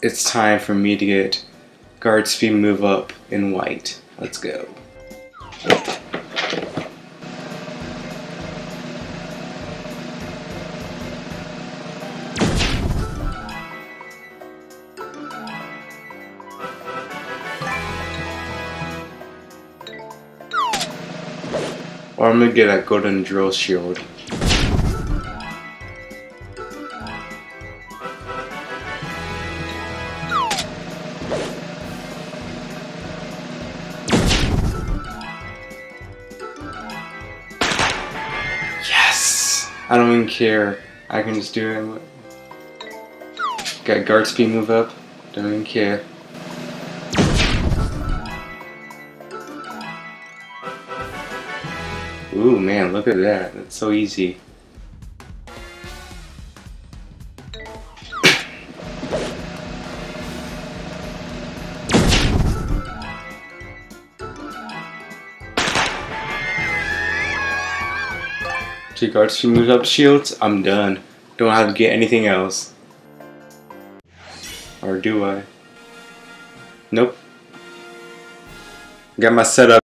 it's time for me to get guard speed move up in white. Let's go. Or I'm gonna get a golden drill shield. Yes! I don't even care. I can just do it. Got guard speed move up. Don't even care. Ooh man, look at that. That's so easy. Two guards to move up shields, I'm done. Don't have to get anything else. Or do I? Nope. Got my setup.